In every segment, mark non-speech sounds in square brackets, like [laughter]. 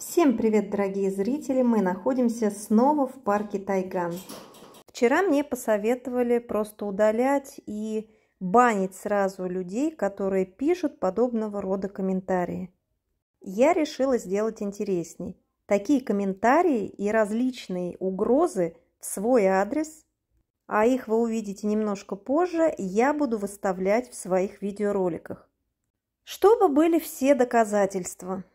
Всем привет, дорогие зрители! Мы находимся снова в парке Тайган. Вчера мне посоветовали просто удалять и банить сразу людей, которые пишут подобного рода комментарии. Я решила сделать интересней. Такие комментарии и различные угрозы в свой адрес, а их вы увидите немножко позже, я буду выставлять в своих видеороликах. Чтобы были все доказательства –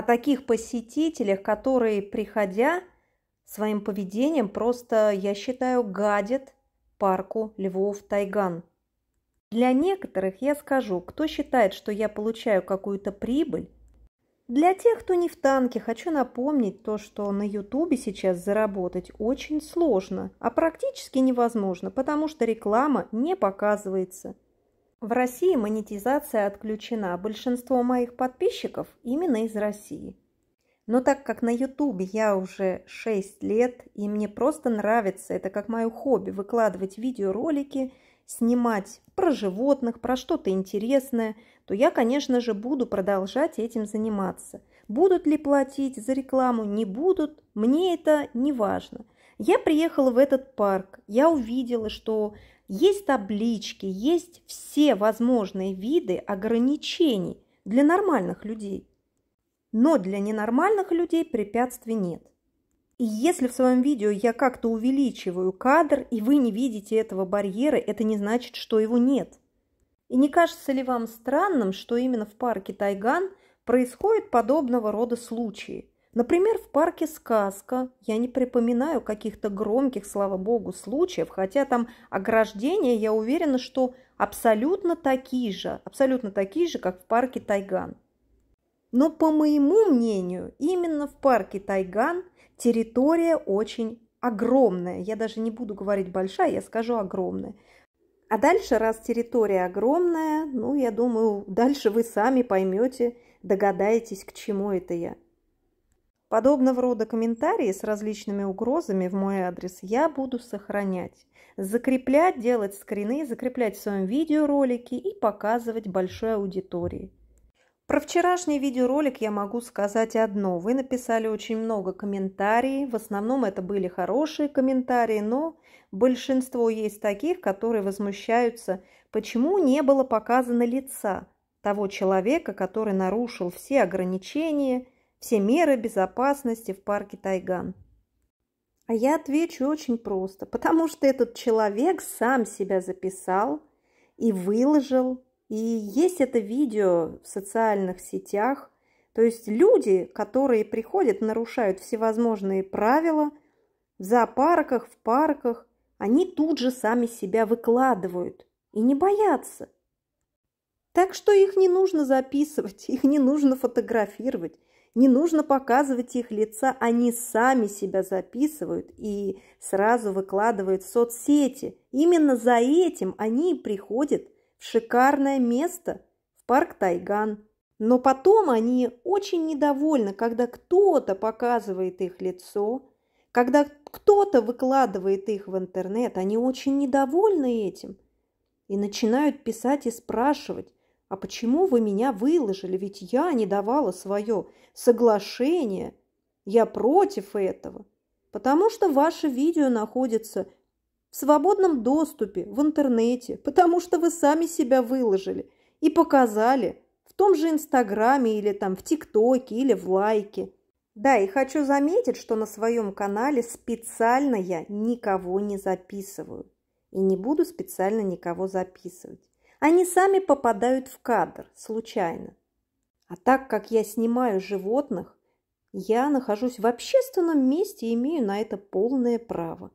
о таких посетителях, которые, приходя, своим поведением просто, я считаю, гадят парку Львов Тайган. Для некоторых я скажу, кто считает, что я получаю какую-то прибыль. Для тех, кто не в танке, хочу напомнить то, что на Ютубе сейчас заработать очень сложно, а практически невозможно, потому что реклама не показывается – в России монетизация отключена. Большинство моих подписчиков именно из России. Но так как на Ютубе я уже 6 лет, и мне просто нравится, это как мое хобби, выкладывать видеоролики, снимать про животных, про что-то интересное, то я, конечно же, буду продолжать этим заниматься. Будут ли платить за рекламу, не будут, мне это не важно. Я приехала в этот парк, я увидела, что есть таблички, есть все возможные виды ограничений для нормальных людей. Но для ненормальных людей препятствий нет. И если в своем видео я как-то увеличиваю кадр, и вы не видите этого барьера, это не значит, что его нет. И не кажется ли вам странным, что именно в парке Тайган происходят подобного рода случаи? Например, в парке «Сказка» я не припоминаю каких-то громких, слава богу, случаев, хотя там ограждения, я уверена, что абсолютно такие же, абсолютно такие же, как в парке Тайган. Но, по моему мнению, именно в парке Тайган территория очень огромная. Я даже не буду говорить большая, я скажу огромная. А дальше, раз территория огромная, ну, я думаю, дальше вы сами поймете, догадаетесь, к чему это я. Подобного рода комментарии с различными угрозами в мой адрес я буду сохранять, закреплять, делать скрины, закреплять в своем видеоролике и показывать большой аудитории. Про вчерашний видеоролик я могу сказать одно. Вы написали очень много комментариев, в основном это были хорошие комментарии, но большинство есть таких, которые возмущаются, почему не было показано лица того человека, который нарушил все ограничения – все меры безопасности в парке Тайган. А я отвечу очень просто, [laughs] потому что этот человек сам себя записал и выложил, и есть это видео в социальных сетях. То есть люди, которые приходят, нарушают всевозможные правила в зоопарках, в парках, они тут же сами себя выкладывают и не боятся. Так что их не нужно записывать, [laughs] их не нужно фотографировать. Не нужно показывать их лица, они сами себя записывают и сразу выкладывают в соцсети. Именно за этим они приходят в шикарное место, в парк Тайган. Но потом они очень недовольны, когда кто-то показывает их лицо, когда кто-то выкладывает их в интернет, они очень недовольны этим и начинают писать и спрашивать, а почему вы меня выложили? Ведь я не давала свое соглашение. Я против этого. Потому что ваше видео находится в свободном доступе в интернете, потому что вы сами себя выложили и показали в том же Инстаграме или там в ТикТоке или в лайке. Да, и хочу заметить, что на своем канале специально я никого не записываю и не буду специально никого записывать. Они сами попадают в кадр случайно. А так как я снимаю животных, я нахожусь в общественном месте и имею на это полное право.